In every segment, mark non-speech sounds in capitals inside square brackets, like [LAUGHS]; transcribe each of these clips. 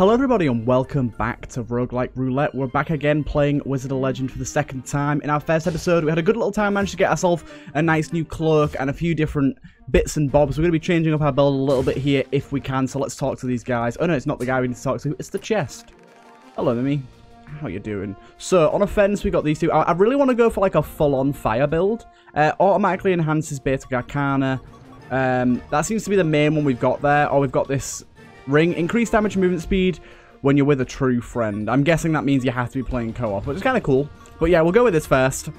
Hello everybody and welcome back to Roguelike Roulette. We're back again playing Wizard of Legend for the second time. In our first episode, we had a good little time, managed to get ourselves a nice new cloak and a few different bits and bobs. We're going to be changing up our build a little bit here if we can, so let's talk to these guys. Oh no, it's not the guy we need to talk to, it's the chest. Hello, Mimi. How you doing? So, on offense, we got these two. I, I really want to go for like a full-on fire build. Uh, automatically enhances Basic Arcana. Um, that seems to be the main one we've got there. Or we've got this ring. Increased damage movement speed when you're with a true friend. I'm guessing that means you have to be playing co-op, which is kind of cool. But yeah, we'll go with this first.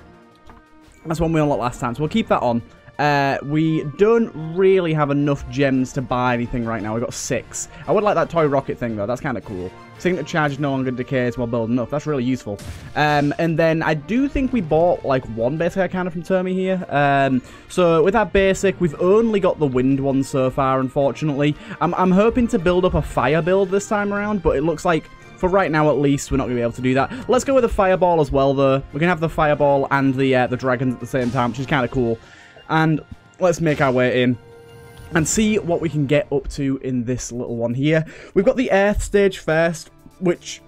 That's one we unlocked last time, so we'll keep that on. Uh, we don't really have enough gems to buy anything right now. We've got six. I would like that toy rocket thing, though. That's kind of cool. Signature charge no longer decays while building up. That's really useful. Um, and then I do think we bought, like, one basic arcana from Termi here. Um, so with that basic, we've only got the wind one so far, unfortunately. I'm, I'm hoping to build up a fire build this time around, but it looks like for right now, at least, we're not going to be able to do that. Let's go with a fireball as well, though. We can have the fireball and the uh, the dragons at the same time, which is kind of cool. And let's make our way in and see what we can get up to in this little one here. We've got the Earth stage first, which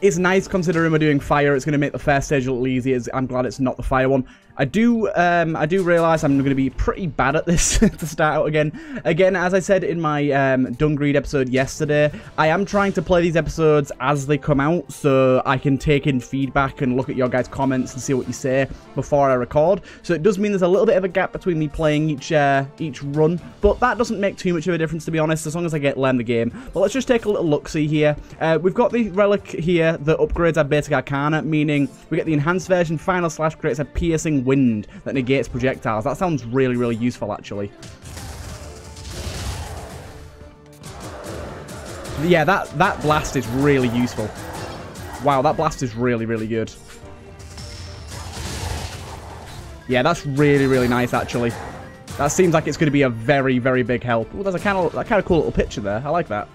is nice considering we're doing fire. It's going to make the first stage a little easier. I'm glad it's not the fire one. I do um, I do realise I'm going to be pretty bad at this [LAUGHS] to start out again. Again, as I said in my um, Dungreed episode yesterday, I am trying to play these episodes as they come out so I can take in feedback and look at your guys' comments and see what you say before I record. So it does mean there's a little bit of a gap between me playing each uh, each run, but that doesn't make too much of a difference to be honest, as long as I get learn the game. But let's just take a little look-see here. Uh, we've got the relic here that upgrades our basic arcana, meaning we get the enhanced version, final slash creates a piercing wind that negates projectiles. That sounds really, really useful, actually. Yeah, that, that blast is really useful. Wow, that blast is really, really good. Yeah, that's really, really nice, actually. That seems like it's going to be a very, very big help. Oh, there's a kind of, a kind of cool little picture there. I like that.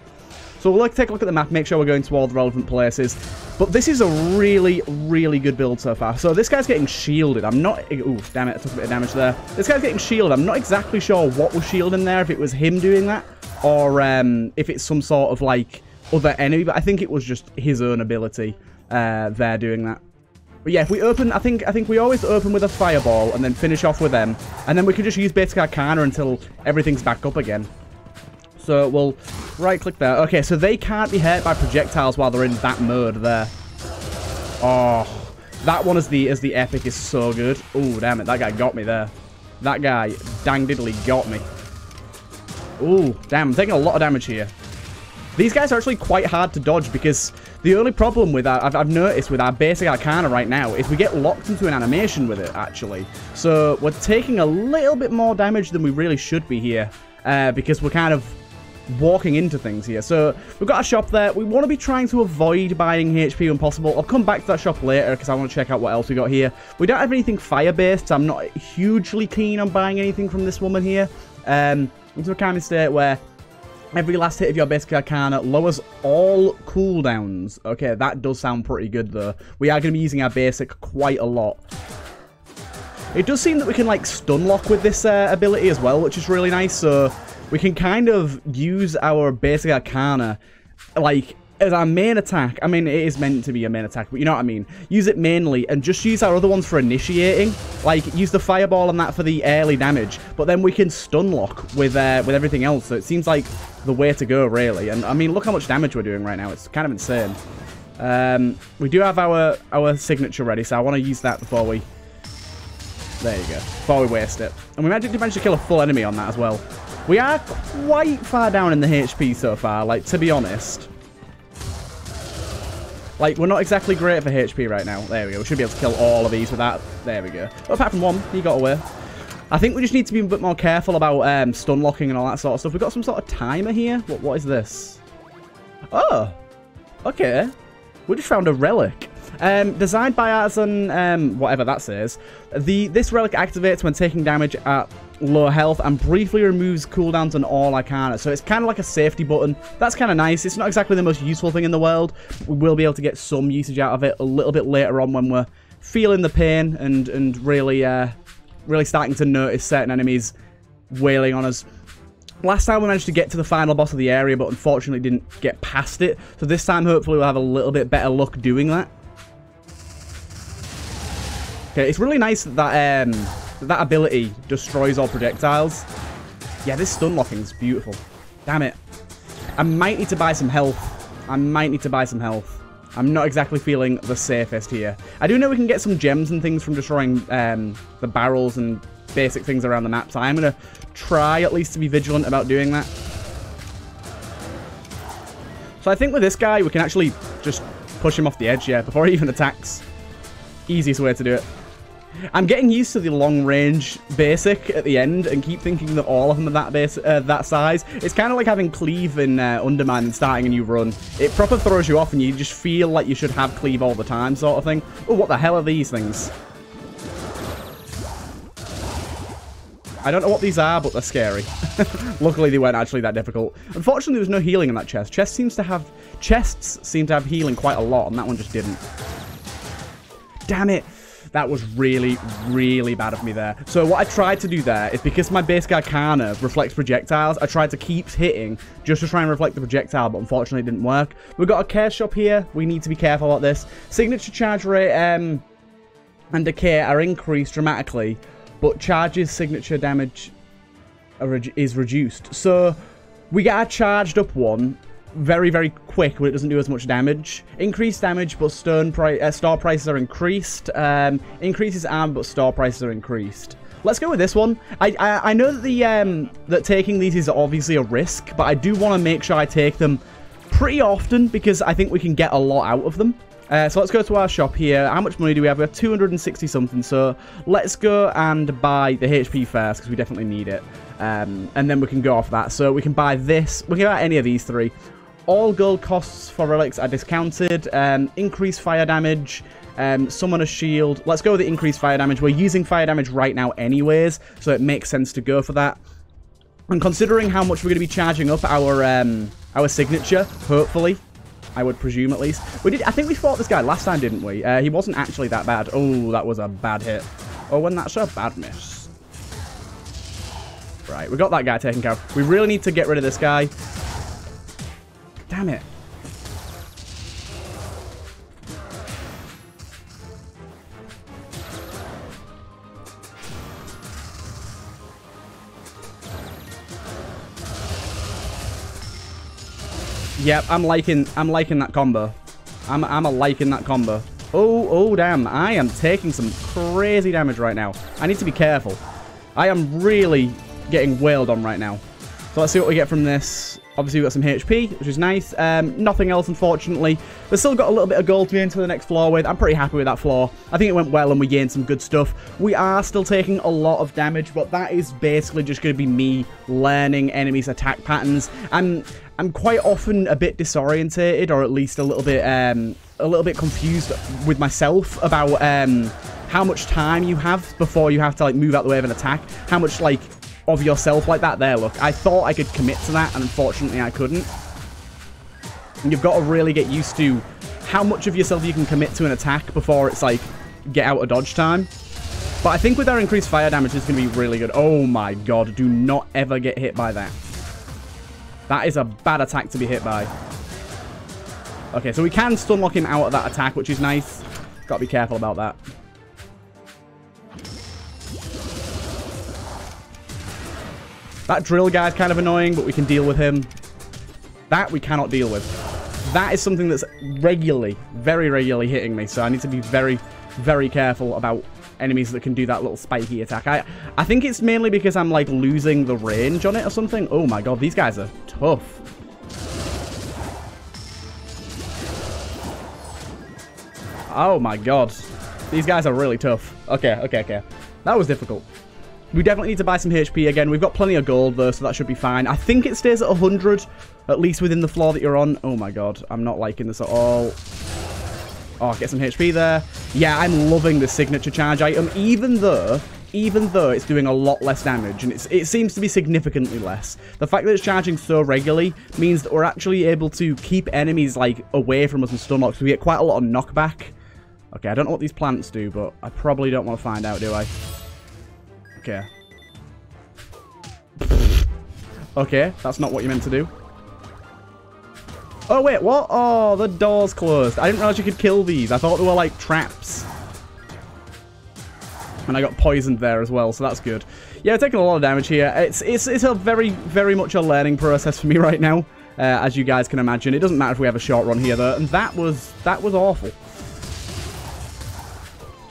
So we'll take a look at the map, make sure we're going to all the relevant places. But this is a really, really good build so far. So this guy's getting shielded. I'm not... Ooh, damn it, I took a bit of damage there. This guy's getting shielded. I'm not exactly sure what was shielding there, if it was him doing that, or um, if it's some sort of, like, other enemy. But I think it was just his own ability uh, there doing that. But yeah, if we open, I think I think we always open with a fireball and then finish off with them. And then we can just use Basic Arcana until everything's back up again. So we'll right-click there. Okay, so they can't be hurt by projectiles while they're in that mode there. Oh, that one as the as the epic is so good. Oh, damn it, that guy got me there. That guy dang diddly got me. Oh, damn, I'm taking a lot of damage here. These guys are actually quite hard to dodge because the only problem with that, I've, I've, noticed with our basic Arcana right now, is we get locked into an animation with it, actually. So we're taking a little bit more damage than we really should be here uh, because we're kind of walking into things here. So we've got a shop there. We want to be trying to avoid buying HP when possible. I'll come back to that shop later because I want to check out what else we got here. We don't have anything fire-based, so I'm not hugely keen on buying anything from this woman here. Um, into a kind of state where every last hit of your basic arcana lowers all cooldowns. Okay, that does sound pretty good though. We are going to be using our basic quite a lot. It does seem that we can like stun lock with this uh, ability as well, which is really nice. So we can kind of use our basic arcana, like, as our main attack. I mean, it is meant to be a main attack, but you know what I mean. Use it mainly, and just use our other ones for initiating. Like, use the fireball and that for the early damage, but then we can stun lock with, uh, with everything else. So it seems like the way to go, really. And, I mean, look how much damage we're doing right now. It's kind of insane. Um, we do have our, our signature ready, so I want to use that before we... There you go. Before we waste it. And we managed to kill a full enemy on that as well. We are quite far down in the HP so far, like, to be honest. Like, we're not exactly great for HP right now. There we go. We should be able to kill all of these with that. There we go. But apart from one, he got away. I think we just need to be a bit more careful about um, stun locking and all that sort of stuff. We've got some sort of timer here. What, what is this? Oh. Okay. We just found a relic. Um, designed by Artisan, um, whatever that says. The This relic activates when taking damage at low health and briefly removes cooldowns on all Arcana. So it's kind of like a safety button. That's kind of nice. It's not exactly the most useful thing in the world. We will be able to get some usage out of it a little bit later on when we're feeling the pain and, and really, uh, really starting to notice certain enemies wailing on us. Last time we managed to get to the final boss of the area, but unfortunately didn't get past it. So this time, hopefully, we'll have a little bit better luck doing that. Okay, it's really nice that that, um, that ability destroys all projectiles. Yeah, this stun locking's beautiful. Damn it. I might need to buy some health. I might need to buy some health. I'm not exactly feeling the safest here. I do know we can get some gems and things from destroying um, the barrels and basic things around the map, so I'm going to try at least to be vigilant about doing that. So I think with this guy, we can actually just push him off the edge, yeah, before he even attacks. Easiest way to do it. I'm getting used to the long range basic at the end and keep thinking that all of them are that base, uh, that size. It's kind of like having cleave in uh, Undermine and starting a new run. It proper throws you off and you just feel like you should have cleave all the time sort of thing. Oh, what the hell are these things? I don't know what these are, but they're scary. [LAUGHS] Luckily, they weren't actually that difficult. Unfortunately, there was no healing in that chest. Chest seems to have... Chests seem to have healing quite a lot, and that one just didn't. Damn it. That was really, really bad of me there. So what I tried to do there is because my basic arcana reflects projectiles, I tried to keep hitting just to try and reflect the projectile, but unfortunately it didn't work. We've got a care shop here. We need to be careful about this. Signature charge rate um, and decay are increased dramatically but charges signature damage is reduced. So we get a charged up one very, very quick but it doesn't do as much damage. Increased damage, but stone pri uh, store prices are increased. Um, increases arm, but star prices are increased. Let's go with this one. I I, I know that the um, that taking these is obviously a risk, but I do want to make sure I take them pretty often because I think we can get a lot out of them. Uh, so let's go to our shop here. How much money do we have? We have 260 something. So let's go and buy the HP first because we definitely need it. Um, and then we can go off that. So we can buy this. We can buy any of these three. All gold costs for relics are discounted. Um, increased fire damage. Um, summon a shield. Let's go with the increased fire damage. We're using fire damage right now anyways, so it makes sense to go for that. And considering how much we're going to be charging up our um, our signature, hopefully, I would presume at least. We did. I think we fought this guy last time, didn't we? Uh, he wasn't actually that bad. Oh, that was a bad hit. Oh, when that's a bad miss. Right, we got that guy taken care of. We really need to get rid of this guy. Damn it. Yep, I'm liking I'm liking that combo. I'm I'm a liking that combo. Oh, oh damn. I am taking some crazy damage right now. I need to be careful. I am really getting wailed on right now. So let's see what we get from this. Obviously, we've got some HP, which is nice. Um, nothing else, unfortunately. We've still got a little bit of gold to be into the next floor with. I'm pretty happy with that floor. I think it went well and we gained some good stuff. We are still taking a lot of damage, but that is basically just going to be me learning enemies' attack patterns. I'm, I'm quite often a bit disorientated, or at least a little bit, um, a little bit confused with myself about um, how much time you have before you have to like move out the way of an attack. How much like of yourself like that there, look. I thought I could commit to that, and unfortunately I couldn't. And you've got to really get used to how much of yourself you can commit to an attack before it's like, get out of dodge time. But I think with our increased fire damage, it's going to be really good. Oh my god, do not ever get hit by that. That is a bad attack to be hit by. Okay, so we can stun lock him out of that attack, which is nice. Got to be careful about that. That drill guy's kind of annoying, but we can deal with him. That we cannot deal with. That is something that's regularly, very regularly hitting me, so I need to be very, very careful about enemies that can do that little spiky attack. I, I think it's mainly because I'm, like, losing the range on it or something. Oh my god, these guys are tough. Oh my god. These guys are really tough. Okay, okay, okay. That was difficult. We definitely need to buy some HP again. We've got plenty of gold, though, so that should be fine. I think it stays at 100, at least within the floor that you're on. Oh, my God. I'm not liking this at all. Oh, get some HP there. Yeah, I'm loving the signature charge item, even though even though it's doing a lot less damage, and it seems to be significantly less. The fact that it's charging so regularly means that we're actually able to keep enemies, like, away from us and stun locks. We get quite a lot of knockback. Okay, I don't know what these plants do, but I probably don't want to find out, do I? Okay. Okay, that's not what you meant to do. Oh, wait, what? Oh, the door's closed. I didn't realize you could kill these. I thought they were like traps. And I got poisoned there as well, so that's good. Yeah, taking a lot of damage here. It's it's it's a very, very much a learning process for me [LAUGHS] right now, uh, as you guys can imagine. It doesn't matter if we have a short run here, though. And that was, that was awful.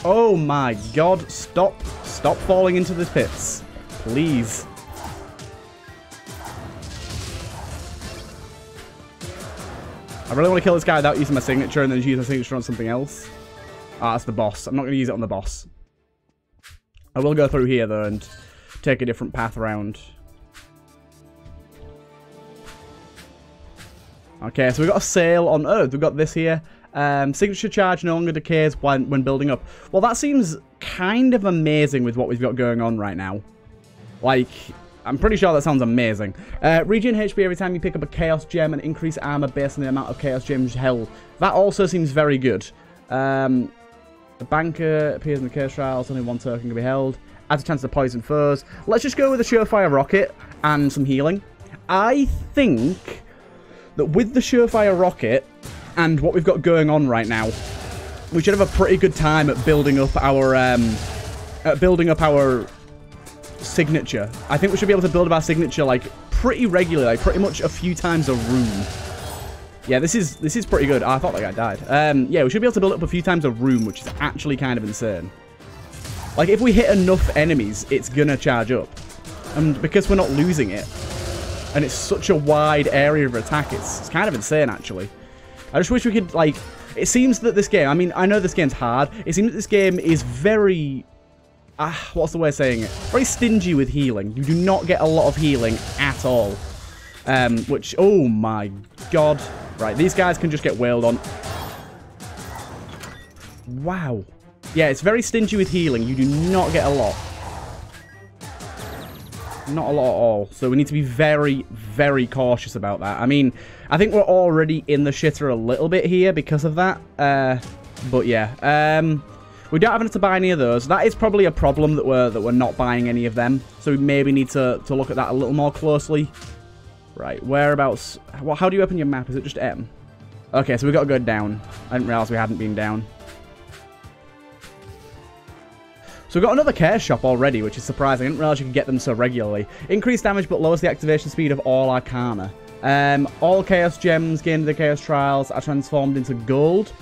Oh my god, stop, stop falling into the pits. Please. I really want to kill this guy without using my signature and then use my signature on something else. Ah, that's the boss. I'm not going to use it on the boss. I will go through here, though, and take a different path around. Okay, so we've got a sail on Earth. We've got this here. Um, signature charge no longer decays when, when building up. Well, that seems kind of amazing with what we've got going on right now. Like, I'm pretty sure that sounds amazing. Uh, regen HP every time you pick up a Chaos Gem and increase armor based on the amount of Chaos Gems held. That also seems very good. Um, the Banker appears in the Chaos Trials. Only one token can be held. Adds a chance to poison foes. Let's just go with the Surefire Rocket and some healing. I think that with the Surefire Rocket and what we've got going on right now, we should have a pretty good time at building up our um, at building up our signature. I think we should be able to build up our signature like pretty regularly, like pretty much a few times a room. Yeah, this is this is pretty good. Oh, I thought that guy died. Um, yeah, we should be able to build up a few times a room, which is actually kind of insane. Like, if we hit enough enemies, it's gonna charge up. And because we're not losing it, and it's such a wide area of attack, it's, it's kind of insane, actually. I just wish we could, like... It seems that this game... I mean, I know this game's hard. It seems that this game is very ah, what's the way of saying it? Very stingy with healing. You do not get a lot of healing at all. Um, which, oh my god. Right, these guys can just get wailed on. Wow. Yeah, it's very stingy with healing. You do not get a lot. Not a lot at all. So we need to be very, very cautious about that. I mean, I think we're already in the shitter a little bit here because of that. Uh, but yeah. Um, we don't have enough to buy any of those. That is probably a problem that we're that we're not buying any of them. So we maybe need to, to look at that a little more closely. Right, whereabouts... Well, how do you open your map? Is it just M? Okay, so we've got to go down. I didn't realize we hadn't been down. So we've got another care shop already, which is surprising. I didn't realize you could get them so regularly. Increased damage, but lowers the activation speed of all Arcana. Um, all Chaos Gems gained in the Chaos Trials are transformed into gold.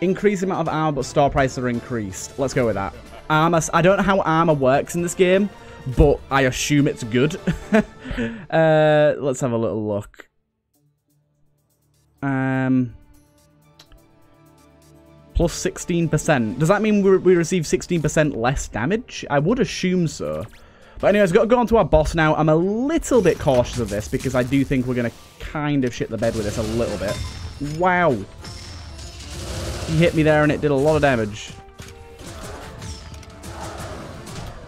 Increase amount of armor, but store prices are increased. Let's go with that. Armor. I don't know how armor works in this game, but I assume it's good. [LAUGHS] uh, let's have a little look. Um, plus 16%. Does that mean we, we receive 16% less damage? I would assume so. But anyways, got to go on to our boss now. I'm a little bit cautious of this because I do think we're going to kind of shit the bed with this a little bit. Wow. He hit me there and it did a lot of damage.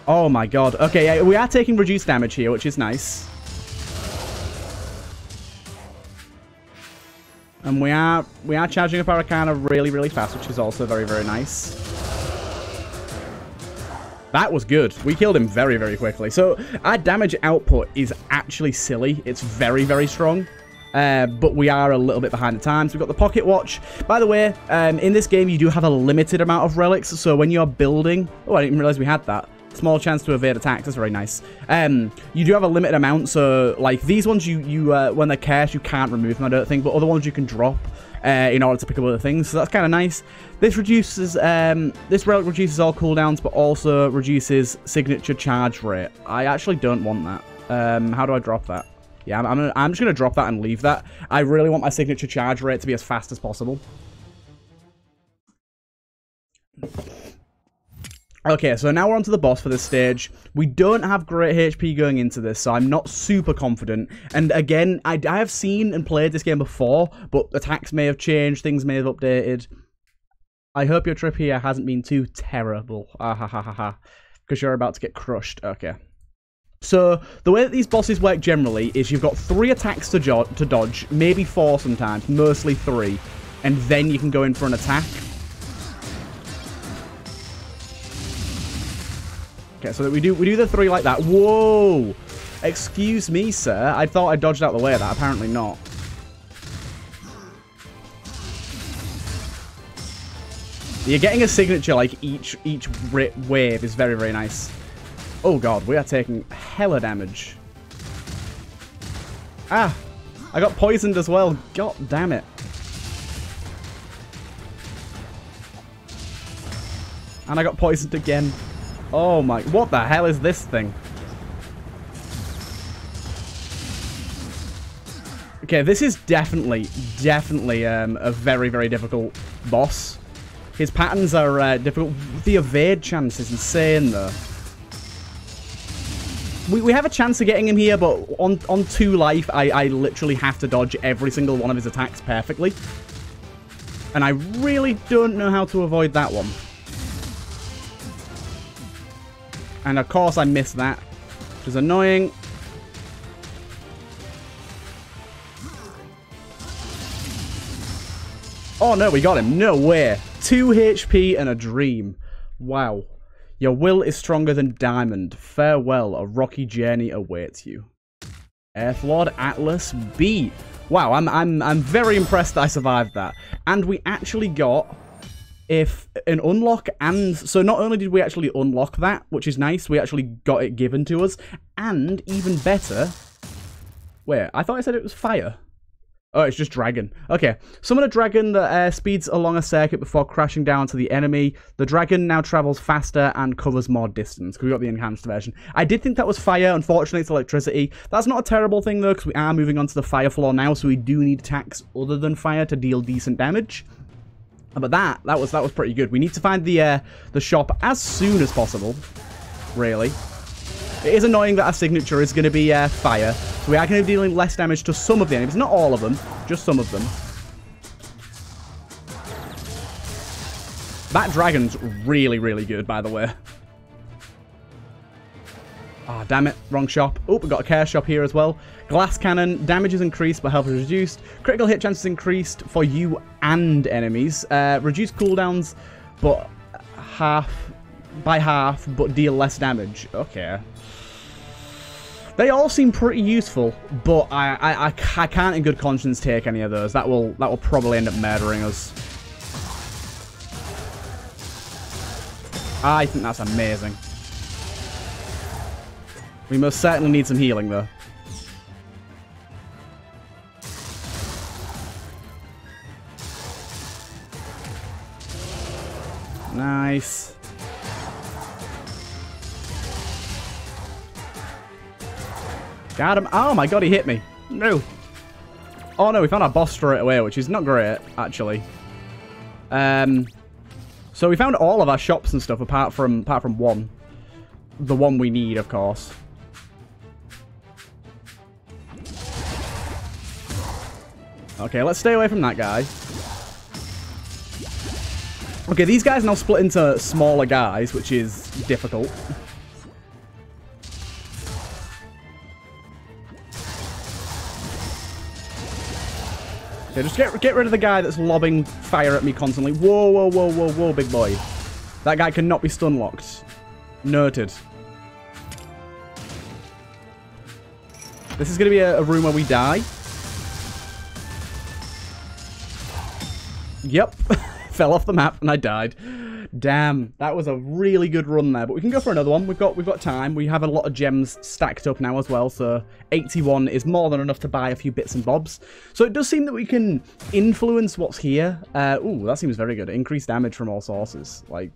Oh my god. Okay, yeah, we are taking reduced damage here, which is nice. And we are we are charging up our Arcana really, really fast, which is also very, very nice. That was good. We killed him very, very quickly. So our damage output is actually silly. It's very, very strong. Uh, but we are a little bit behind the times. We've got the pocket watch. By the way, um, in this game, you do have a limited amount of relics. So when you're building... Oh, I didn't realize we had that. Small chance to evade attacks. That's very nice. Um, you do have a limited amount. So, like, these ones, you, you uh, when they're cash, you can't remove them, I don't think. But other ones you can drop uh, in order to pick up other things. So that's kind of nice. This reduces... Um, this relic reduces all cooldowns, but also reduces signature charge rate. I actually don't want that. Um, how do I drop that? Yeah, I'm, I'm, I'm just going to drop that and leave that. I really want my signature charge rate to be as fast as possible. Okay, so now we're on to the boss for this stage. We don't have great HP going into this, so I'm not super confident. And again, I, I have seen and played this game before, but attacks may have changed, things may have updated. I hope your trip here hasn't been too terrible. Ah ha ha ha ha. Because you're about to get crushed. Okay. So, the way that these bosses work generally is you've got three attacks to, to dodge, maybe four sometimes, mostly three, and then you can go in for an attack. Okay, so we do we do the three like that. Whoa! Excuse me, sir. I thought I dodged out the way of that. Apparently not. You're getting a signature like each each wave is very, very nice. Oh god, we are taking hella damage. Ah! I got poisoned as well. God damn it. And I got poisoned again. Oh my... What the hell is this thing? Okay, this is definitely, definitely um, a very, very difficult boss. His patterns are uh, difficult. The evade chance is insane, though. We, we have a chance of getting him here, but on, on 2 life, I, I literally have to dodge every single one of his attacks perfectly. And I really don't know how to avoid that one. And of course I missed that, which is annoying. Oh no, we got him. No way. 2 HP and a dream. Wow. Your will is stronger than diamond. Farewell, a rocky journey awaits you. Earthlord Atlas B. Wow, I'm I'm I'm very impressed I survived that. And we actually got if an unlock and so not only did we actually unlock that, which is nice, we actually got it given to us, and even better. Wait, I thought I said it was fire. Oh, it's just dragon. Okay, summon a dragon that uh, speeds along a circuit before crashing down to the enemy. The dragon now travels faster and covers more distance, because we got the enhanced version. I did think that was fire. Unfortunately, it's electricity. That's not a terrible thing, though, because we are moving on to the fire floor now, so we do need attacks other than fire to deal decent damage. But that, that was that was pretty good. We need to find the uh, the shop as soon as possible, really. It is annoying that our signature is going to be uh, fire, so we are going to be dealing less damage to some of the enemies. Not all of them, just some of them. That dragon's really, really good, by the way. Ah, oh, damn it. Wrong shop. Oh, we've got a care shop here as well. Glass cannon. Damage is increased, but health is reduced. Critical hit chance is increased for you and enemies. Uh, reduced cooldowns, but half by half, but deal less damage. Okay. They all seem pretty useful, but I, I, I, I can't in good conscience take any of those. That will that will probably end up murdering us. I think that's amazing. We most certainly need some healing, though. Nice. Got him. Oh my god, he hit me. No. Oh no, we found our boss straight away, which is not great, actually. Um, so we found all of our shops and stuff apart from apart from one. The one we need, of course. Okay, let's stay away from that guy. Okay, these guys now split into smaller guys, which is difficult. Okay, just get get rid of the guy that's lobbing fire at me constantly. Whoa, whoa, whoa, whoa, whoa, big boy. That guy cannot be stun locked. Noted. This is going to be a, a room where we die. Yep. [LAUGHS] Fell off the map and I died. Damn, that was a really good run there. But we can go for another one. We've got we've got time. We have a lot of gems stacked up now as well. So 81 is more than enough to buy a few bits and bobs. So it does seem that we can influence what's here. Uh, ooh, that seems very good. Increased damage from all sources. Like,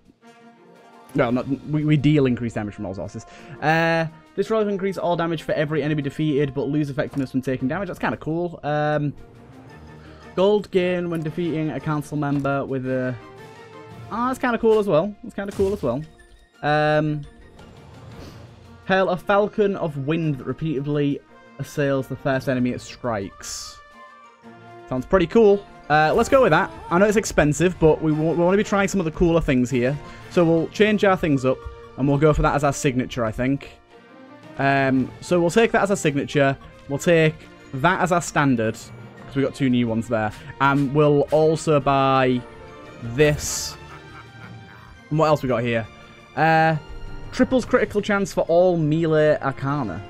no, not we, we deal increased damage from all sources. Uh, this roll increase all damage for every enemy defeated, but lose effectiveness when taking damage. That's kind of cool. Um, Gold gain when defeating a council member with a... Ah, oh, that's kind of cool as well. That's kind of cool as well. Um, hail a falcon of wind that repeatedly assails the first enemy it strikes. Sounds pretty cool. Uh, let's go with that. I know it's expensive, but we, we want to be trying some of the cooler things here. So we'll change our things up, and we'll go for that as our signature, I think. Um, so we'll take that as our signature. We'll take that as our standard we got two new ones there. And we'll also buy this. And what else we got here? Uh, triples critical chance for all melee arcana.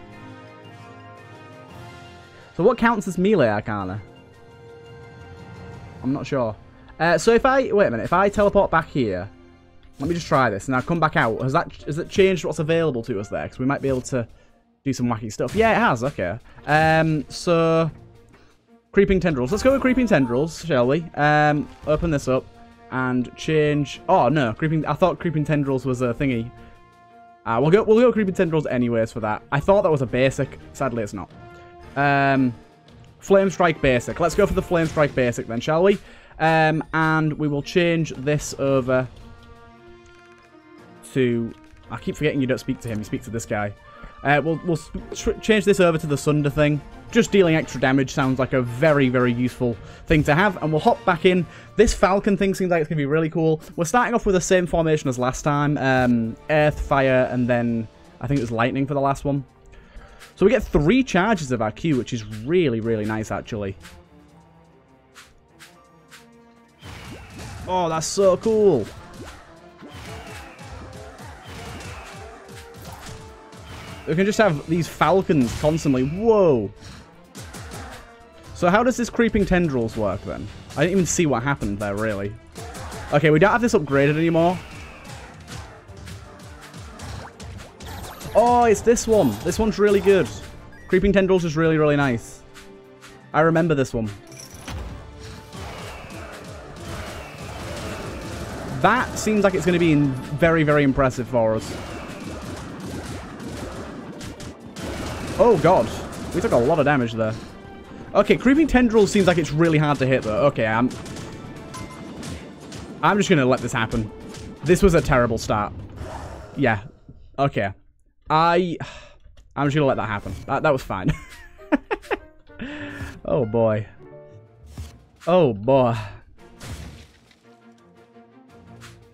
So what counts as melee arcana? I'm not sure. Uh, so if I... Wait a minute. If I teleport back here... Let me just try this. Now come back out. Has that has it changed what's available to us there? Because we might be able to do some wacky stuff. Yeah, it has. Okay. Um, so... Creeping Tendrils. Let's go with Creeping Tendrils, shall we? Um, open this up and change... Oh, no. Creeping... I thought Creeping Tendrils was a thingy. Uh, we'll go we'll go Creeping Tendrils anyways for that. I thought that was a basic. Sadly, it's not. Um, Flame Strike Basic. Let's go for the Flame Strike Basic then, shall we? Um, and we will change this over to... I keep forgetting you don't speak to him. You speak to this guy. Uh, we'll we'll change this over to the Sunder thing. Just dealing extra damage sounds like a very, very useful thing to have. And we'll hop back in. This Falcon thing seems like it's going to be really cool. We're starting off with the same formation as last time. Um, Earth, Fire, and then I think it was Lightning for the last one. So we get three charges of our Q, which is really, really nice, actually. Oh, that's so cool. We can just have these falcons constantly. Whoa. So how does this creeping tendrils work then? I didn't even see what happened there, really. Okay, we don't have this upgraded anymore. Oh, it's this one. This one's really good. Creeping tendrils is really, really nice. I remember this one. That seems like it's going to be very, very impressive for us. Oh, God. We took a lot of damage there. Okay, Creeping Tendrils seems like it's really hard to hit, though. Okay, I'm... I'm just going to let this happen. This was a terrible start. Yeah. Okay. I... I'm just going to let that happen. That, that was fine. [LAUGHS] oh, boy. Oh, boy.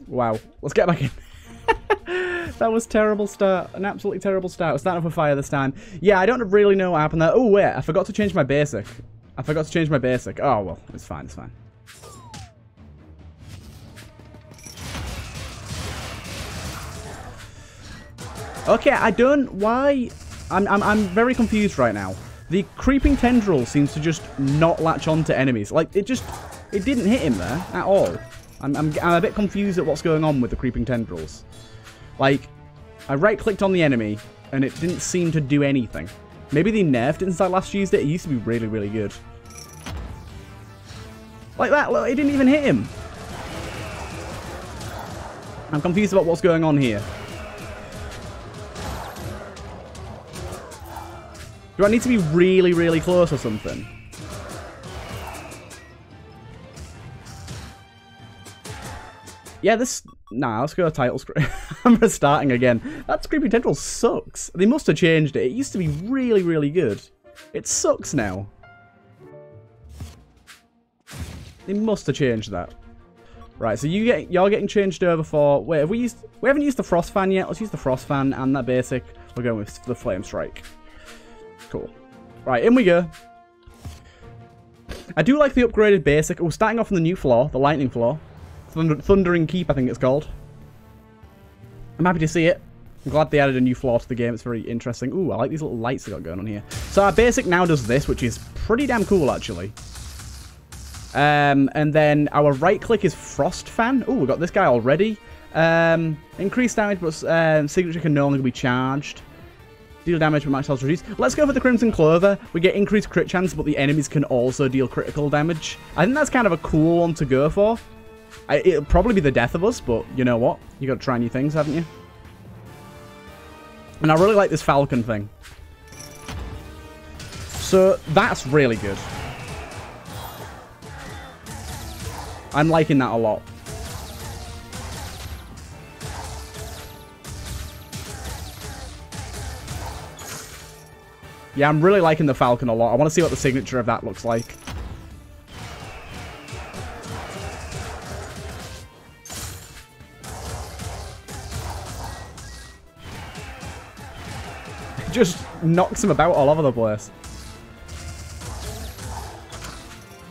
Wow. Let's get back in. [LAUGHS] that was terrible start. An absolutely terrible start. We're starting with fire this time. Yeah, I don't really know what happened there. Oh, wait. I forgot to change my basic. I forgot to change my basic. Oh, well. It's fine. It's fine. Okay, I don't... Why... I'm, I'm, I'm very confused right now. The creeping tendril seems to just not latch on to enemies. Like, it just... It didn't hit him there at all. I'm, I'm, I'm a bit confused at what's going on with the creeping tendrils. Like, I right-clicked on the enemy, and it didn't seem to do anything. Maybe they nerfed it since I last used it. It used to be really, really good. Like that, look, it didn't even hit him. I'm confused about what's going on here. Do I need to be really, really close or something? Yeah, this... Nah, let's go to title screen. [LAUGHS] I'm starting again. That Creepy Tendril sucks. They must have changed it. It used to be really, really good. It sucks now. They must have changed that. Right, so you get you're getting changed over for wait, have we used we haven't used the frost fan yet. Let's use the frost fan and that basic. We're going with the flame strike. Cool. Right, in we go. I do like the upgraded basic. We're starting off on the new floor, the lightning floor. Thunder Thundering Keep, I think it's called. I'm happy to see it. I'm glad they added a new floor to the game. It's very interesting. Ooh, I like these little lights they got going on here. So our basic now does this, which is pretty damn cool, actually. Um, and then our right click is Frost Fan. Ooh, we got this guy already. Um, increased damage, but um, signature can no longer be charged. Deal damage, but max health reduced. Let's go for the Crimson Clover. We get increased crit chance, but the enemies can also deal critical damage. I think that's kind of a cool one to go for. I, it'll probably be the death of us, but you know what? You got to try new things, haven't you? And I really like this Falcon thing. So that's really good. I'm liking that a lot. Yeah, I'm really liking the Falcon a lot. I want to see what the signature of that looks like. Just knocks him about all over the place.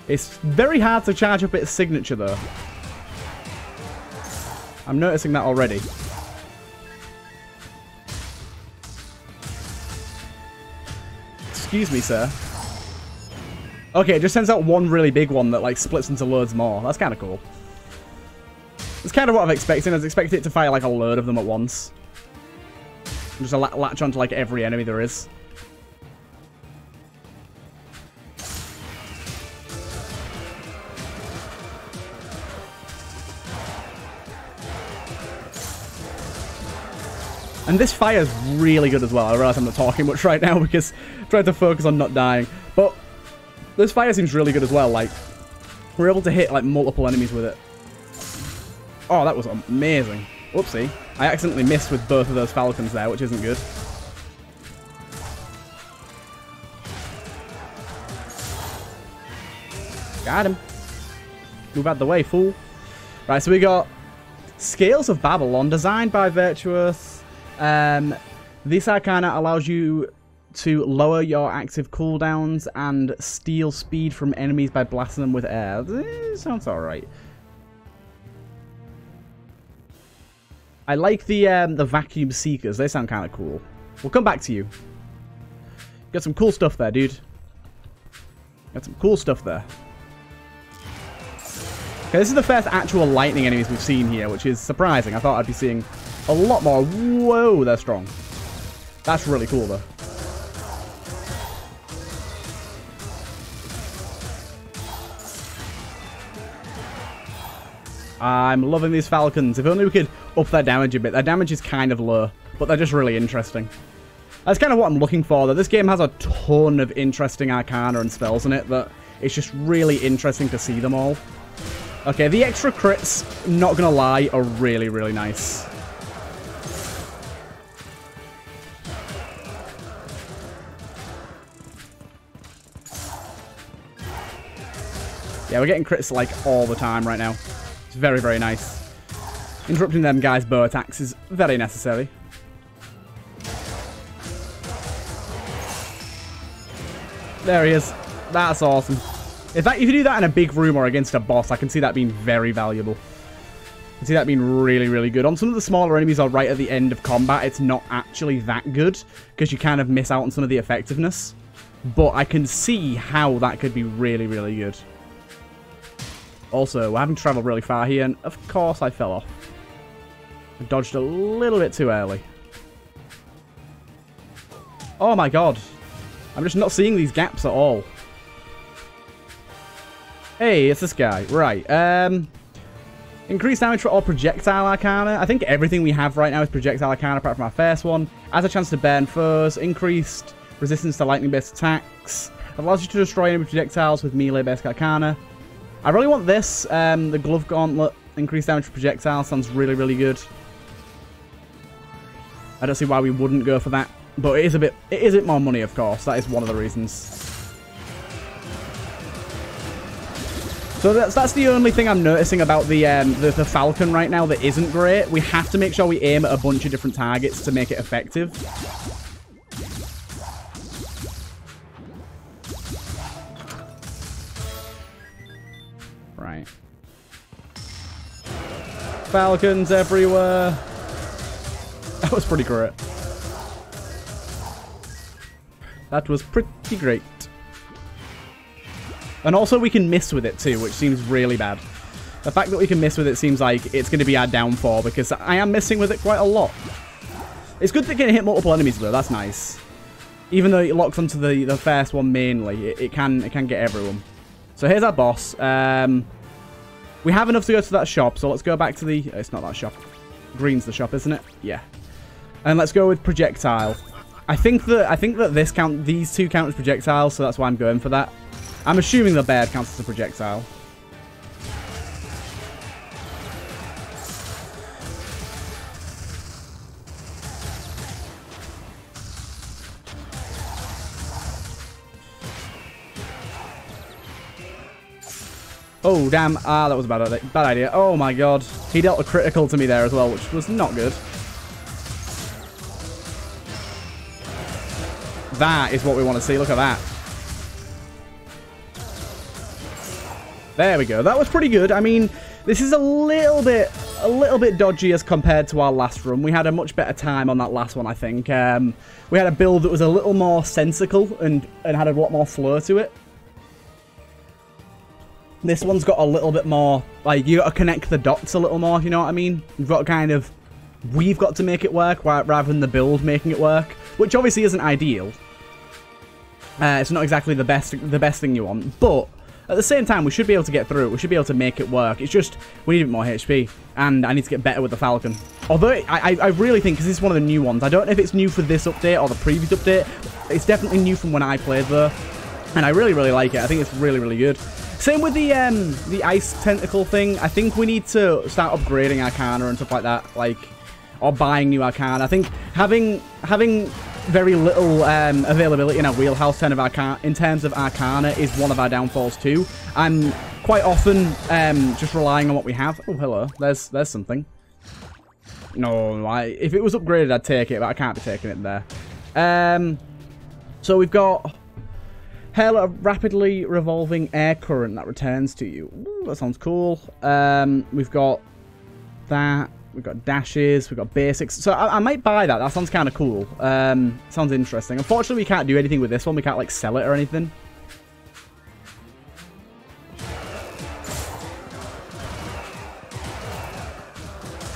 It's very hard to charge up its signature, though. I'm noticing that already. Excuse me, sir. Okay, it just sends out one really big one that like splits into loads more. That's kind of cool. It's kind of what I'm expecting. I was expecting it to fire like a load of them at once. Just a latch onto like every enemy there is. And this fire is really good as well. I realize I'm not talking much [LAUGHS] right now because I'm trying to focus on not dying. But this fire seems really good as well. Like, we're able to hit like multiple enemies with it. Oh, that was amazing. Whoopsie. I accidentally missed with both of those falcons there, which isn't good. Got him. Move out the way, fool. Right, so we got Scales of Babylon, designed by Virtuous. Um, this Arcana allows you to lower your active cooldowns and steal speed from enemies by blasting them with air. This sounds alright. I like the um, the vacuum seekers. They sound kind of cool. We'll come back to you. Got some cool stuff there, dude. Got some cool stuff there. Okay, this is the first actual lightning enemies we've seen here, which is surprising. I thought I'd be seeing a lot more. Whoa, they're strong. That's really cool, though. I'm loving these Falcons. If only we could up their damage a bit. Their damage is kind of low, but they're just really interesting. That's kind of what I'm looking for, though. This game has a ton of interesting arcana and spells in it that it's just really interesting to see them all. Okay, the extra crits, not gonna lie, are really, really nice. Yeah, we're getting crits like all the time right now. It's very, very nice. Interrupting them guys' bow attacks is very necessary. There he is. That's awesome. In fact, if you do that in a big room or against a boss, I can see that being very valuable. I can see that being really, really good. On some of the smaller enemies or right at the end of combat, it's not actually that good because you kind of miss out on some of the effectiveness. But I can see how that could be really, really good. Also, we're having to travel really far here, and of course I fell off. I dodged a little bit too early. Oh my god. I'm just not seeing these gaps at all. Hey, it's this guy. Right, um... Increased damage for all projectile arcana. I think everything we have right now is projectile arcana apart from our first one. Has a chance to burn foes. Increased resistance to lightning-based attacks. Allows you to destroy enemy projectiles with melee-based arcana. I really want this. Um, the Glove Gauntlet. Increased damage for projectiles sounds really, really good. I don't see why we wouldn't go for that. But it is a bit, it is a bit more money, of course. That is one of the reasons. So that's that's the only thing I'm noticing about the, um, the the Falcon right now that isn't great. We have to make sure we aim at a bunch of different targets to make it effective. Right. Falcons everywhere. That was pretty great. That was pretty great. And also we can miss with it too, which seems really bad. The fact that we can miss with it seems like it's going to be our downfall because I am missing with it quite a lot. It's good that it can hit multiple enemies though, that's nice. Even though it locks onto the, the first one mainly, it, it can it can get everyone. So here's our boss. Um, we have enough to go to that shop, so let's go back to the... It's not that shop. Green's the shop, isn't it? Yeah. And let's go with projectile. I think that I think that this count these two count as projectiles, so that's why I'm going for that. I'm assuming the bear counts as a projectile. Oh, damn. Ah, that was a bad idea. Bad idea. Oh, my God. He dealt a critical to me there as well, which was not good. That is what we want to see. Look at that. There we go. That was pretty good. I mean, this is a little bit a little bit dodgy as compared to our last run. We had a much better time on that last one, I think. Um, we had a build that was a little more sensical and, and had a lot more flow to it. This one's got a little bit more, like, you got to connect the dots a little more, you know what I mean? You've got kind of, we've got to make it work rather than the build making it work, which obviously isn't ideal. Uh, it's not exactly the best the best thing you want, but at the same time, we should be able to get through it. We should be able to make it work. It's just, we need more HP, and I need to get better with the Falcon. Although, I, I really think, because this is one of the new ones, I don't know if it's new for this update or the previous update, it's definitely new from when I played though, and I really, really like it. I think it's really, really good. Same with the um, the ice tentacle thing. I think we need to start upgrading Arcana and stuff like that, like, or buying new Arcana. I think having having very little um, availability in our wheelhouse ten of Arcana, in terms of Arcana is one of our downfalls too. I'm quite often um, just relying on what we have. Oh, hello. There's there's something. No, I, if it was upgraded, I'd take it, but I can't be taking it there. Um, so we've got Hail a rapidly revolving air current that returns to you. Ooh, that sounds cool. Um, we've got that. We've got dashes. We've got basics. So I, I might buy that. That sounds kind of cool. Um, sounds interesting. Unfortunately, we can't do anything with this one. We can't, like, sell it or anything.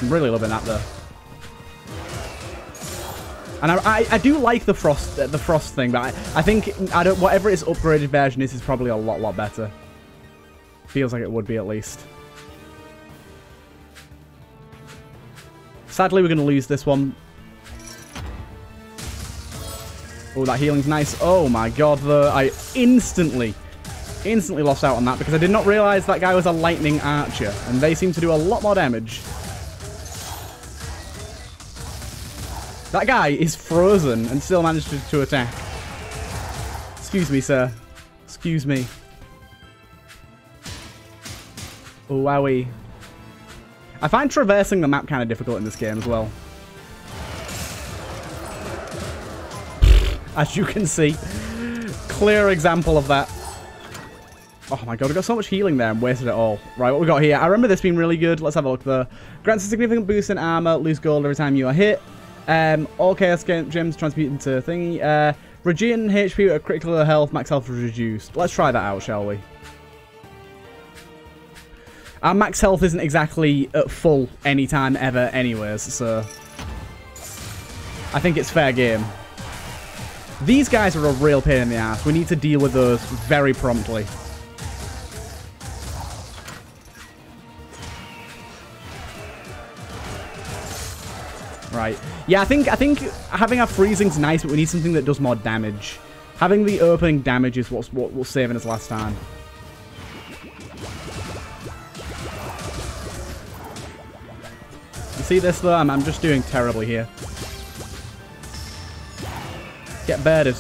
I'm really loving that, though. And I, I, I, do like the frost the frost thing, but I, I think I don't whatever its upgraded version is is probably a lot lot better. Feels like it would be at least. Sadly, we're going to lose this one. Oh, that healing's nice. Oh my god, the I instantly, instantly lost out on that because I did not realize that guy was a lightning archer, and they seem to do a lot more damage. That guy is frozen and still managed to, to attack. Excuse me, sir. Excuse me. Oh, wowie. I find traversing the map kind of difficult in this game as well. As you can see. Clear example of that. Oh my god, we got so much healing there and wasted it all. Right, what we got here? I remember this being really good. Let's have a look there. Grants a significant boost in armor, lose gold every time you are hit. Um, all Chaos Gems transmute into thingy. Uh, Regain HP at critical health, max health reduced. Let's try that out, shall we? Our max health isn't exactly at full anytime ever anyways, so... I think it's fair game. These guys are a real pain in the ass. We need to deal with those very promptly. Right. Yeah, I think I think having our freezing's nice, but we need something that does more damage. Having the opening damage is what's what will save us last time. See this though? I'm, I'm just doing terribly here. Get bearded.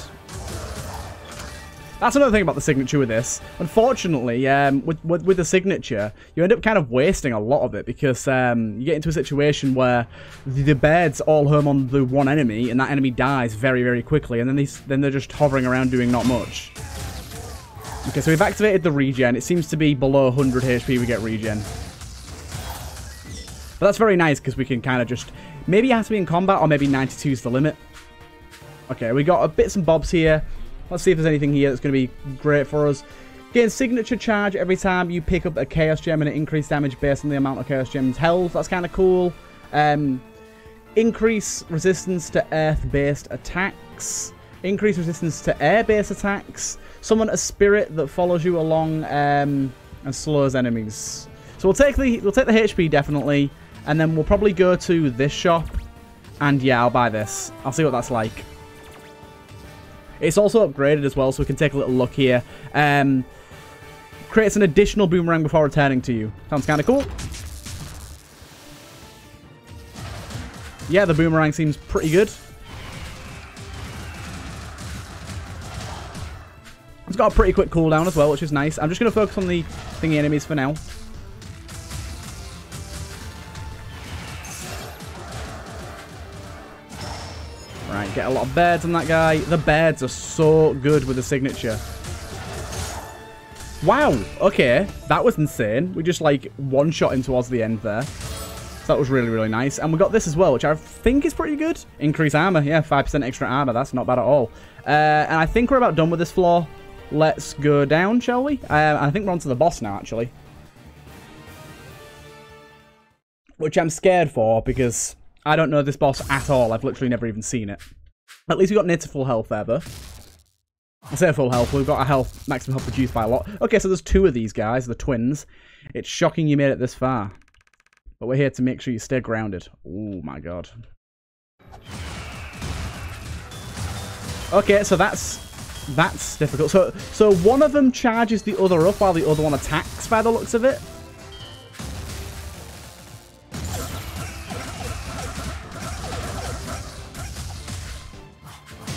That's another thing about the signature with this. Unfortunately, um, with, with, with the signature, you end up kind of wasting a lot of it because um, you get into a situation where the, the all home on the one enemy, and that enemy dies very, very quickly, and then these then they're just hovering around doing not much. Okay, so we've activated the regen. It seems to be below 100 HP we get regen. But that's very nice because we can kind of just... Maybe it has to be in combat or maybe 92 is the limit. Okay, we got a bits and bobs here. Let's see if there's anything here that's going to be great for us. Gain signature charge every time you pick up a Chaos Gem and it increase damage based on the amount of Chaos Gems held. That's kind of cool. Um, increase resistance to Earth-based attacks. Increase resistance to air-based attacks. Summon a spirit that follows you along um, and slows enemies. So we'll take the we'll take the HP definitely, and then we'll probably go to this shop. And yeah, I'll buy this. I'll see what that's like. It's also upgraded as well, so we can take a little look here. Um, creates an additional boomerang before returning to you. Sounds kind of cool. Yeah, the boomerang seems pretty good. It's got a pretty quick cooldown as well, which is nice. I'm just going to focus on the thingy enemies for now. Get a lot of birds on that guy. The birds are so good with the signature. Wow, okay. That was insane. We just, like, one-shot him towards the end there. So that was really, really nice. And we got this as well, which I think is pretty good. Increase armor. Yeah, 5% extra armor. That's not bad at all. Uh, and I think we're about done with this floor. let's go down, shall we? Uh, I think we're on to the boss now, actually. Which I'm scared for, because I don't know this boss at all. I've literally never even seen it. At least we got near to full health there, though. I say full health, we've got our health, maximum health reduced by a lot. Okay, so there's two of these guys, the twins. It's shocking you made it this far. But we're here to make sure you stay grounded. Oh my god. Okay, so that's that's difficult. So so one of them charges the other up while the other one attacks by the looks of it.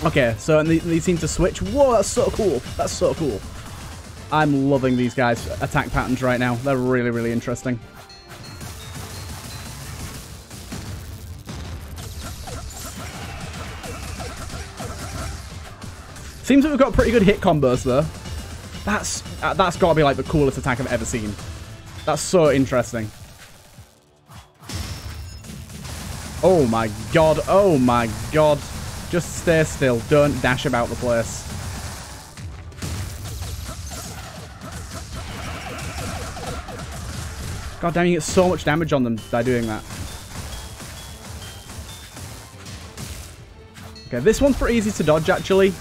Okay, so they, they seem to switch. Whoa, that's so cool. That's so cool. I'm loving these guys' attack patterns right now. They're really, really interesting. Seems like we've got pretty good hit combos, though. That's uh, that's got to be like the coolest attack I've ever seen. That's so interesting. Oh my god. Oh my god. Just stay still. Don't dash about the place. God damn, you get so much damage on them by doing that. Okay, this one's pretty easy to dodge, actually.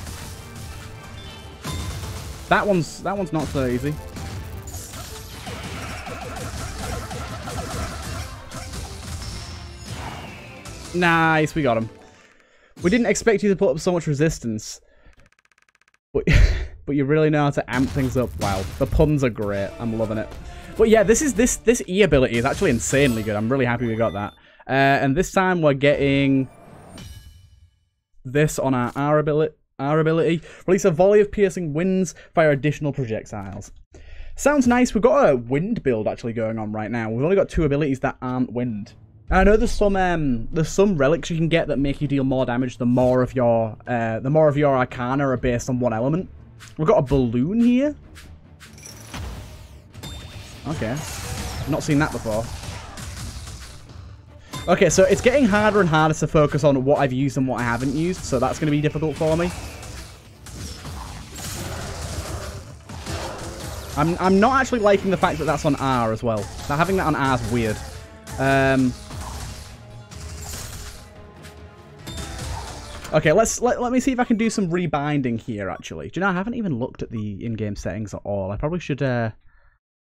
That one's that one's not so easy. Nice, we got him. We didn't expect you to put up so much resistance. But, [LAUGHS] but you really know how to amp things up. Wow, the puns are great. I'm loving it. But yeah, this is this this E ability is actually insanely good. I'm really happy we got that. Uh, and this time we're getting this on our R ability. Our ability. Release a volley of piercing winds, fire additional projectiles. Sounds nice. We've got a wind build actually going on right now. We've only got two abilities that aren't wind. I know there's some um, there's some relics you can get that make you deal more damage the more of your uh, the more of your arcana are based on one element. We've got a balloon here. Okay, not seen that before. Okay, so it's getting harder and harder to focus on what I've used and what I haven't used, so that's going to be difficult for me. I'm, I'm not actually liking the fact that that's on R as well. Now, having that on R is weird. Um, okay, let's let, let me see if I can do some rebinding here, actually. Do you know, I haven't even looked at the in-game settings at all. I probably should... Uh,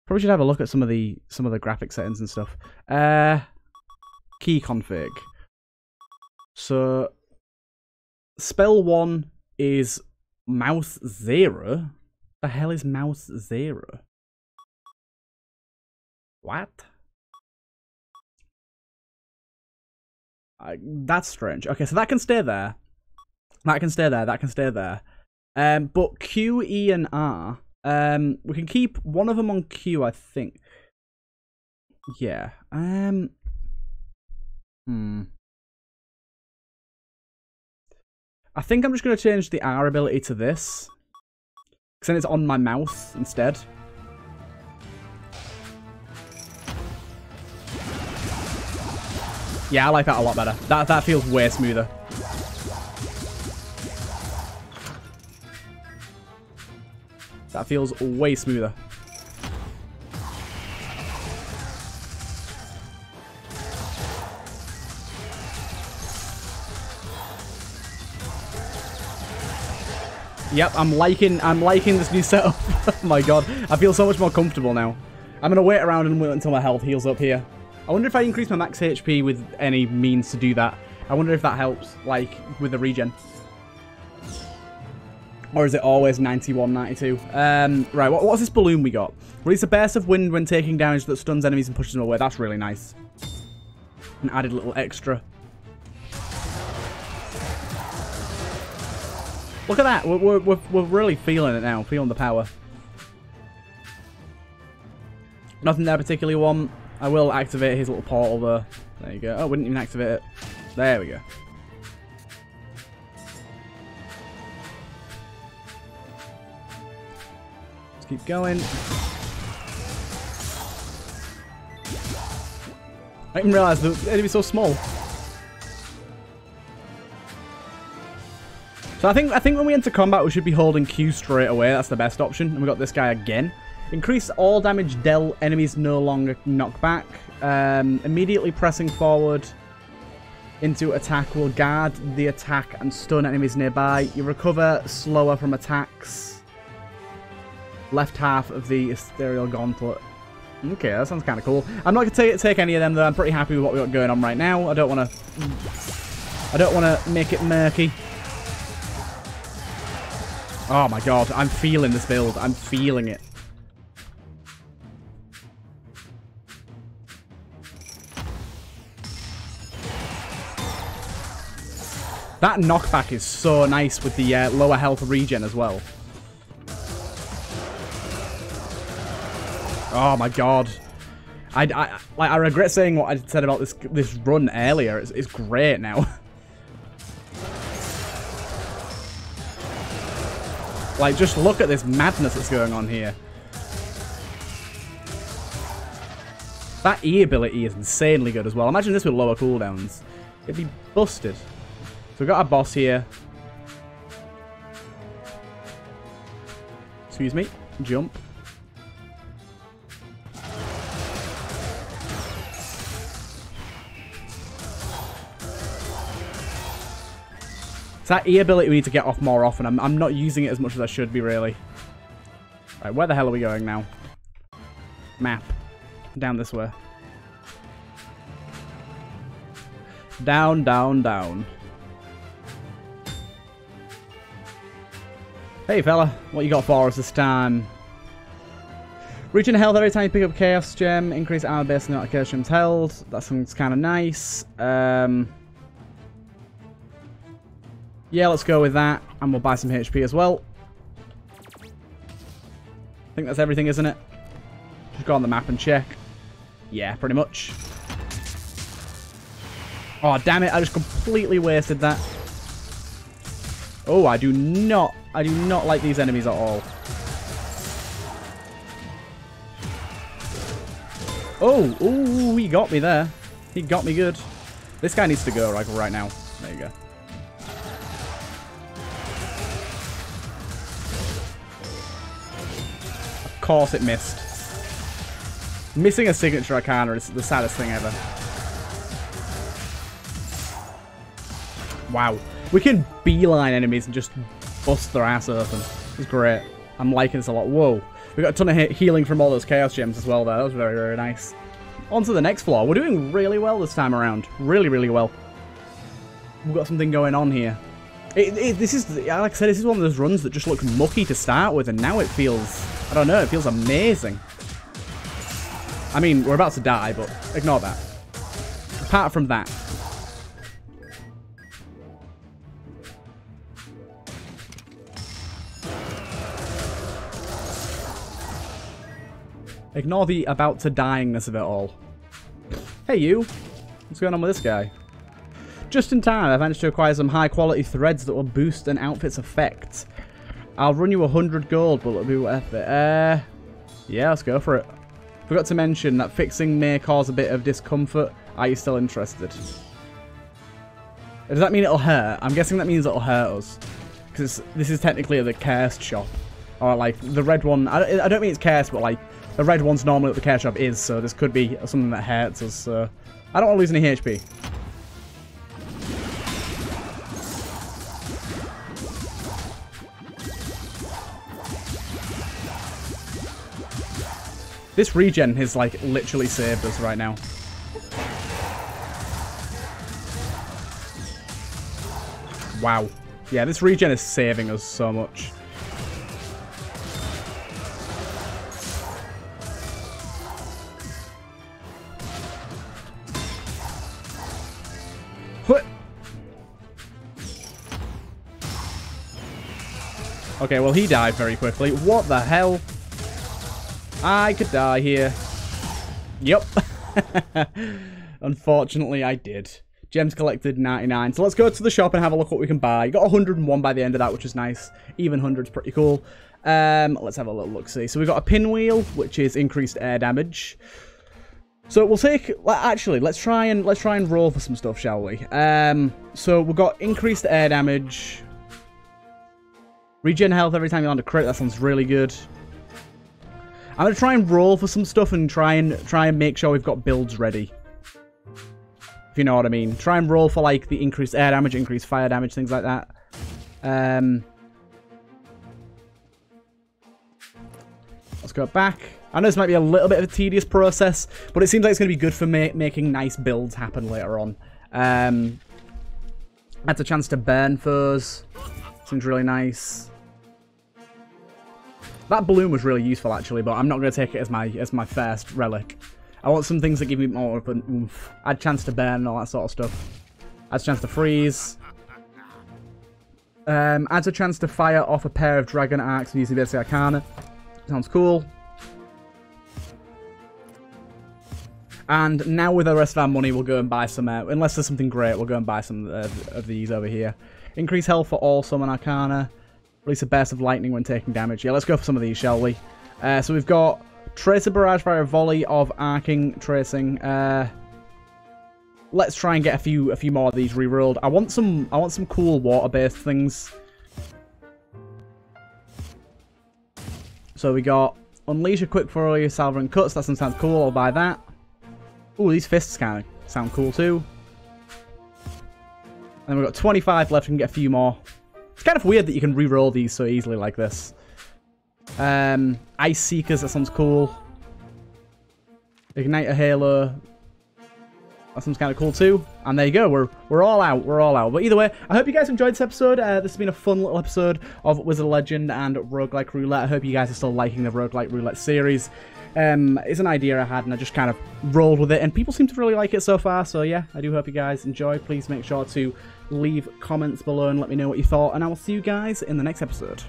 probably should have a look at some of the some of the graphic settings and stuff. Uh, key config. So, spell one is mouse zero. The hell is mouse zero? What? I, that's strange. Okay, so that can stay there. That can stay there. That can stay there. Um, but Q, E, and R. Um, we can keep one of them on Q, I think. Yeah. Um. Hmm. I think I'm just going to change the R ability to this. Because then it's on my mouth instead. Yeah, I like that a lot better. That, that feels way smoother. That feels way smoother. Yep, I'm liking I'm liking this new setup. [LAUGHS] oh my god, I feel so much more comfortable now. I'm gonna wait around and wait until my health heals up here. I wonder if I increase my max HP with any means to do that. I wonder if that helps, like, with the regen. Or is it always 91, 92? Um, right, what, what's this balloon we got? Release a burst of wind when taking damage that stuns enemies and pushes them away. That's really nice. An added little extra. Look at that. We're, we're, we're really feeling it now. Feeling the power. Nothing there particularly want. I will activate his little portal though. There you go. Oh, wouldn't even activate it. There we go. Let's keep going. I didn't realise the enemy's so small. So I think I think when we enter combat, we should be holding Q straight away. That's the best option. And we got this guy again. Increase all damage dealt. Enemies no longer knock back. Um, immediately pressing forward into attack will guard the attack and stun enemies nearby. You recover slower from attacks. Left half of the ethereal gauntlet. Okay, that sounds kind of cool. I'm not going to take, take any of them, though. I'm pretty happy with what we got going on right now. I don't want to... I don't want to make it murky. Oh my god, I'm feeling this build. I'm feeling it. That knockback is so nice with the uh, lower health regen as well. Oh my god. I, I, like, I regret saying what I said about this this run earlier. It's, it's great now. [LAUGHS] like, just look at this madness that's going on here. That E ability is insanely good as well. Imagine this with lower cooldowns. It'd be busted. So we've got our boss here. Excuse me. Jump. It's that E ability we need to get off more often. I'm, I'm not using it as much as I should be, really. Right, where the hell are we going now? Map. Down this way. Down, down, down. Hey fella, what you got for us this time? Reaching health every time you pick up Chaos Gem, increase armor the Chaos Gem's held. That sounds kind of nice. Um, yeah, let's go with that, and we'll buy some HP as well. I think that's everything, isn't it? Just go on the map and check. Yeah, pretty much. Oh, damn it, I just completely wasted that. Oh, I do not I do not like these enemies at all. Oh, oh, he got me there. He got me good. This guy needs to go right, right now. There you go. Course it missed. Missing a signature arcana is the saddest thing ever. Wow. We can beeline enemies and just bust their ass open. It's great. I'm liking this a lot. Whoa. We got a ton of healing from all those Chaos Gems as well there. That was very, very nice. On to the next floor. We're doing really well this time around. Really, really well. We've got something going on here. It, it, this is, like I said, this is one of those runs that just looked mucky to start with, and now it feels, I don't know, it feels amazing. I mean, we're about to die, but ignore that. Apart from that, Ignore the about to dyingness of it all. Hey you! What's going on with this guy? Just in time, I've managed to acquire some high quality threads that will boost an outfit's effect. I'll run you 100 gold, but it'll be worth it. Uh, yeah, let's go for it. Forgot to mention that fixing may cause a bit of discomfort. Are you still interested? Does that mean it'll hurt? I'm guessing that means it'll hurt us. Because this is technically the cursed shop. Or like, the red one, I, I don't mean it's cursed, but like, the red one's normally what the care shop is, so this could be something that hurts us. So I don't want to lose any HP. This regen has, like, literally saved us right now. Wow. Yeah, this regen is saving us so much. Okay, well, he died very quickly. What the hell? I could die here. Yep. [LAUGHS] Unfortunately, I did. Gems collected 99. So let's go to the shop and have a look what we can buy. Got 101 by the end of that, which is nice. Even 100's pretty cool. Um, let's have a little look-see. So we've got a pinwheel, which is increased air damage. So we'll take. Actually, let's try and let's try and roll for some stuff, shall we? Um, so we've got increased air damage. Regen health every time you land a crit. That sounds really good. I'm gonna try and roll for some stuff and try and try and make sure we've got builds ready. If you know what I mean. Try and roll for like the increased air damage, increased fire damage, things like that. Um, let's go back. I know this might be a little bit of a tedious process, but it seems like it's going to be good for ma making nice builds happen later on. Um, that's a chance to burn foes. Seems really nice. That balloon was really useful actually, but I'm not going to take it as my as my first relic. I want some things that give me more oomph. Add chance to burn and all that sort of stuff. Adds chance to freeze. Um, adds a chance to fire off a pair of dragon arcs using basic arcana. Sounds cool. And now with the rest of our money, we'll go and buy some, uh, unless there's something great, we'll go and buy some uh, of these over here. Increase health for all summon arcana. Release a burst of lightning when taking damage. Yeah, let's go for some of these, shall we? Uh, so we've got Tracer Barrage Fire, Volley of Arcing Tracing. Uh, let's try and get a few a few more of these rerolled. I want some I want some cool water-based things. So we got Unleash a Quick Flurry, Salver and Cuts. That sounds cool. I'll buy that. Oh, these fists kind of sound cool too. And we've got 25 left. We can get a few more. It's kind of weird that you can re-roll these so easily like this. Um, Ice Seekers, that sounds cool. Ignite a Halo. That sounds kind of cool too. And there you go. We're we're all out. We're all out. But either way, I hope you guys enjoyed this episode. Uh, this has been a fun little episode of Wizard Legend and Roguelike Roulette. I hope you guys are still liking the Roguelike Roulette series. Um, it's an idea I had and I just kind of rolled with it. And people seem to really like it so far. So yeah, I do hope you guys enjoy. Please make sure to leave comments below and let me know what you thought. And I will see you guys in the next episode.